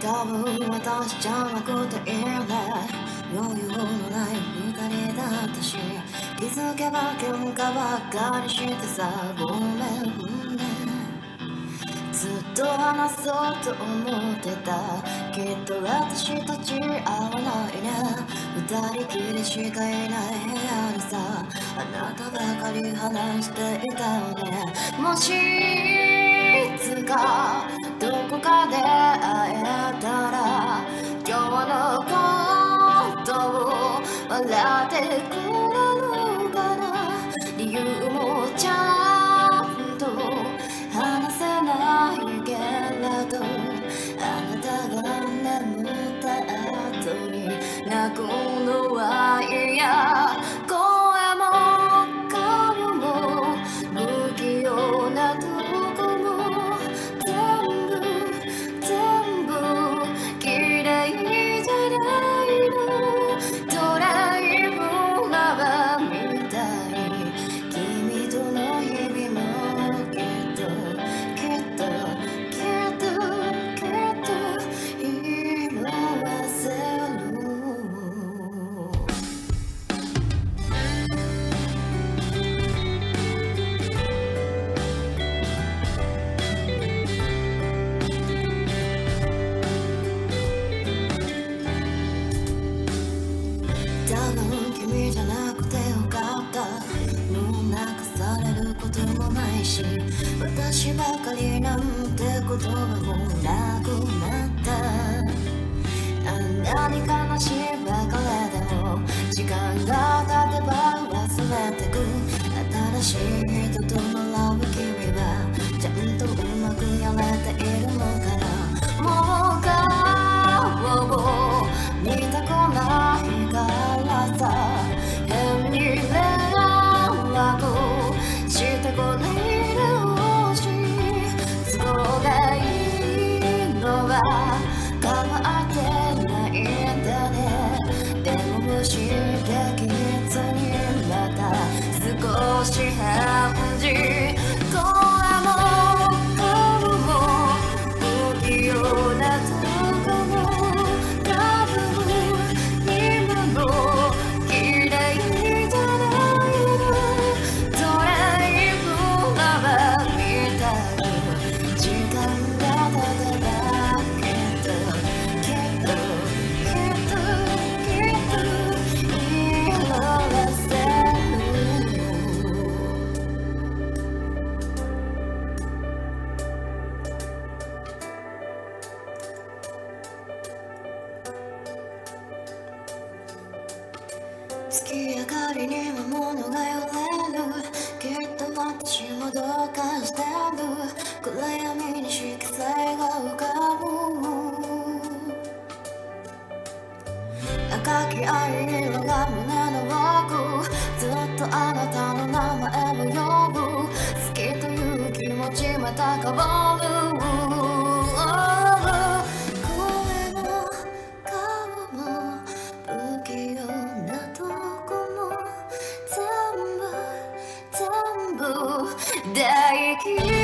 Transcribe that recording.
多分私じゃなくていいね余裕のない光だったし気づけば喧嘩ばっかりしてさごめんねずっと話そうと思ってたきっと私たち合わないね二人きりしかいない部屋でさあなたばかり話していたよねもしいつかどこかで会えたら今日のことを笑ってくれるかな理由もちゃんと話せないけれどあなたが眠った後に泣くのは嫌多分君じゃなくてよかった。もう泣かされることもないし私ばかりなんてことはもなくなった。あんなに悲しい別れでも時間が経てば忘れてく。新しい人と lost your head. 月明かりには物が揺れるきっと私もどうかしてる。暗闇に色彩が浮かぶ。赤き愛色が胸の奥ずっとあなたの名前を呼ぶ。好きという気持ちまた変わる dark.